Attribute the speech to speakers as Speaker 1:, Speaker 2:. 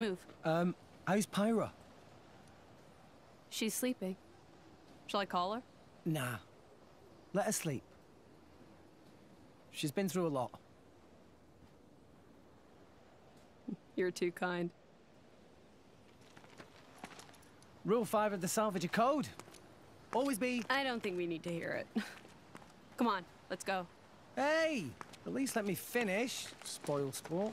Speaker 1: Move.
Speaker 2: Um, how's Pyra?
Speaker 1: She's sleeping. Shall I call her?
Speaker 2: Nah. Let her sleep. She's been through a lot.
Speaker 1: You're too kind.
Speaker 2: Rule 5 of the Salvage Code. Always be...
Speaker 1: I don't think we need to hear it. Come on, let's go.
Speaker 2: Hey! At least let me finish, spoil sport.